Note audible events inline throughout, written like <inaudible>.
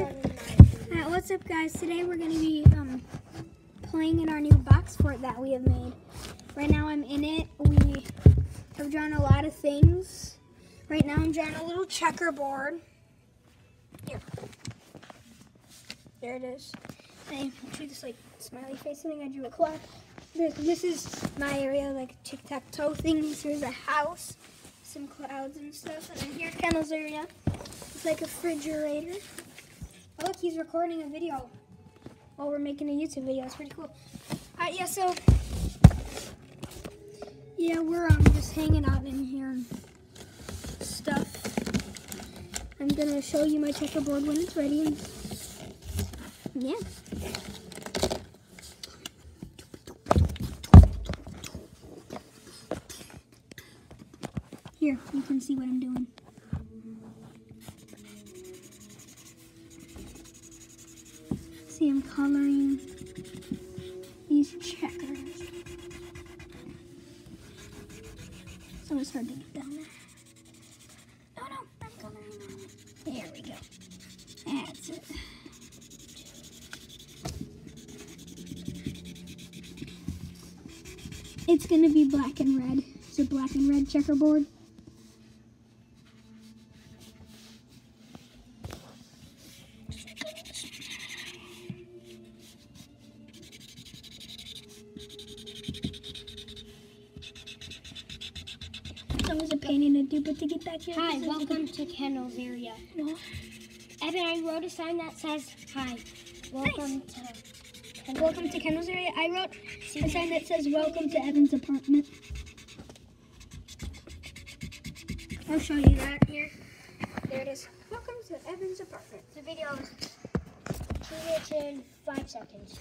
Alright, what's up guys? Today we're going to be um, playing in our new box fort that we have made. Right now I'm in it. We have drawn a lot of things. Right now I'm drawing a little checkerboard. Here. There it is. I drew this like smiley face thing. I drew a clock. This, this is my area, like tic-tac-toe things. Here's a house, some clouds and stuff. And then here's Kendall's area. It's like a refrigerator. Oh, look, he's recording a video while we're making a YouTube video. It's pretty cool. Alright, yeah, so yeah, we're um just hanging out in here and stuff. I'm gonna show you my checkerboard when it's ready. And yeah. Here, you can see what I'm doing. See, I'm coloring these checkers. So it's hard to get down there. No, no, I'm coloring on. There we go. That's it. It's gonna be black and red. It's a black and red checkerboard. Do, but to get back here. Hi, welcome to Kendall's area. Evan, I wrote a sign that says, Hi, welcome to Kendall's Welcome to Kendall's area. I wrote a sign that says "Welcome to Evan's apartment." I'll show you that here. There it is. Welcome to Evan's apartment. The video is two minutes and five seconds.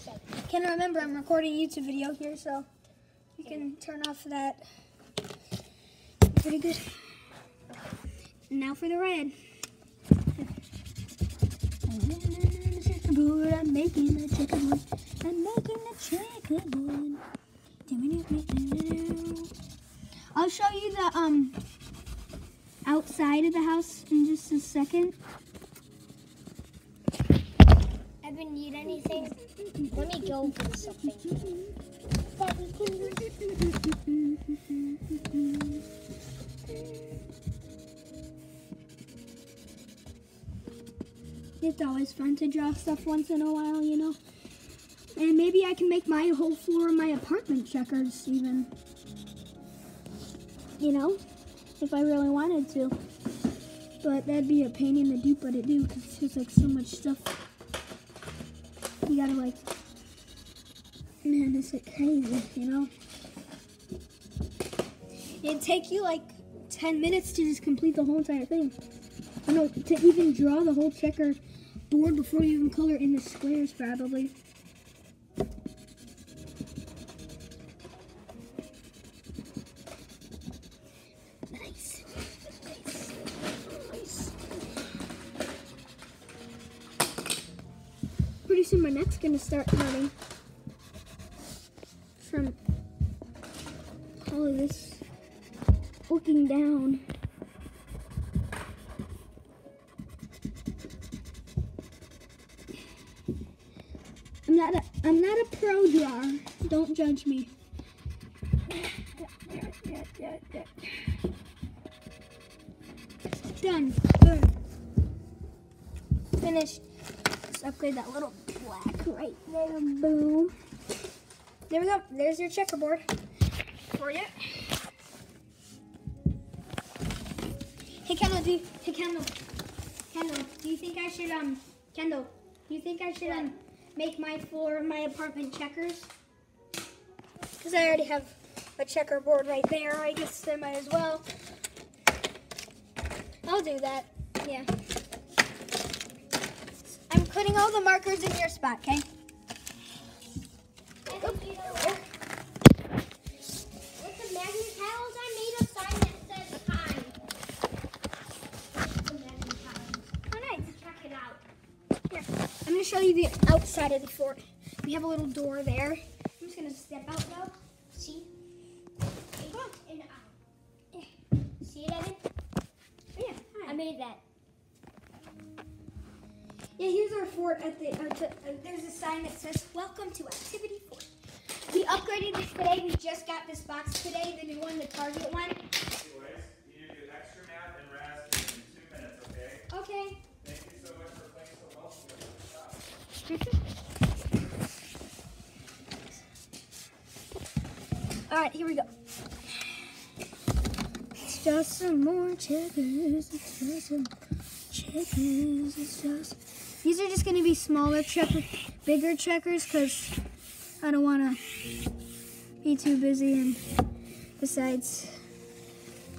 Seven. Can remember I'm recording a YouTube video here, so you can turn off that. Pretty good. Now for the red. Checkerboard, I'm making a checkerboard. I'm making a checkerboard. I'll show you the um outside of the house in just a second. Evan, need anything? Let me go get something. <laughs> It's always fun to draw stuff once in a while, you know. And maybe I can make my whole floor of my apartment checkers even. You know, if I really wanted to. But that'd be a pain in the dupe, but it do, because it's just like so much stuff. You gotta like, man, it's like crazy, you know. It'd take you like 10 minutes to just complete the whole entire thing. I know, to even draw the whole checker board before you even color in the squares, probably. Nice. Nice. Nice. Pretty soon my neck's gonna start hurting from all of this looking down. I'm not a I'm not a pro drawer. Don't judge me. Done. Finished. Let's upgrade that little black right there. Boom. There we go. There's your checkerboard for you. Hey Kendall, do you, hey Kendall, Kendall, do you think I should um Kendall, do you think I should um make my floor of my apartment checkers? Because I already have a checkerboard right there. I guess I might as well. I'll do that. Yeah. I'm putting all the markers in your spot, okay? Evan, you know what? With the magnet tiles, I made a sign that says hi. The magnet tiles. Oh, nice. Check it out. Here, I'm gonna show you the outside of the fort. We have a little door there. I'm just gonna step out now. See? And out. Yeah. See it, Evan? Oh, yeah. I made that. Yeah, here's our fort at the. Uh, t- uh, there's a sign that says "Welcome to Activity Fort." We upgraded this today. We just got this box today, the new one, the Target one. Anyways, you need to do extra math and RAS in two minutes, okay? Okay. Thank you so much for playing so well together. Good job. All right, here we go. It's just some more checkers. It's just some checkers. It's just. These are just gonna be smaller checkers, bigger checkers, cause I don't wanna be too busy and besides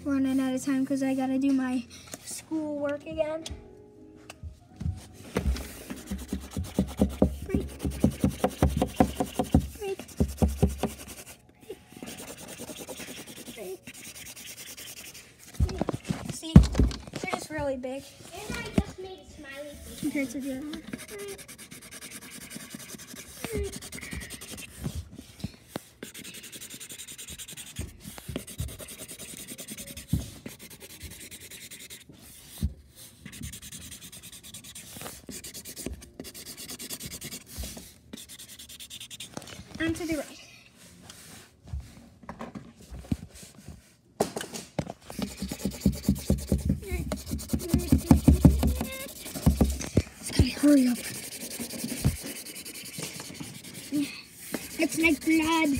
running out of time because I gotta do my school work again. Break. Break. See, they're just really big And I just made a smiley face. compared to the other one. And to the right. Let's gotta hurry up. It's like blood.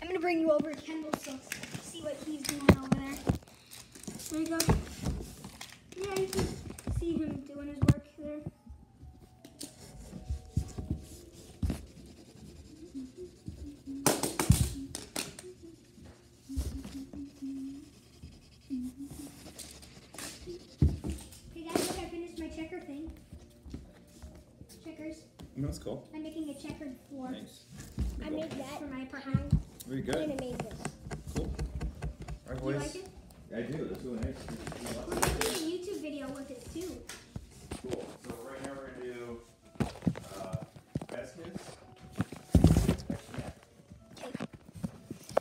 I'm gonna bring you over to Kendall so see what he's doing over there. There you go. Yeah, you can see him doing his work there. Hey guys, look, I finished my checker thing. Checkers. That's cool. I'm making a checkered floor Nice. I made that for my apartment. Very and. I made this. Cool. All right, Do you like it? I do. That's really nice. We're making a YouTube video with it too. Cool. So right now we're gonna do uh, best hits.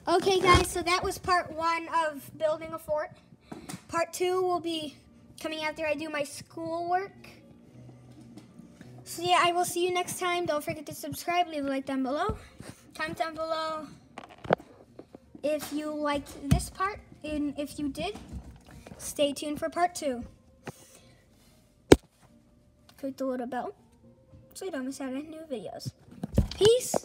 Okay, guys, so that was part one of building a fort. Part two will be coming after I do my schoolwork. So, yeah, I will see you next time. Don't forget to subscribe, leave a like down below. Comment down below if you liked this part, and if you did, stay tuned for part two. Click the little bell so you don't miss out on new videos. Peace.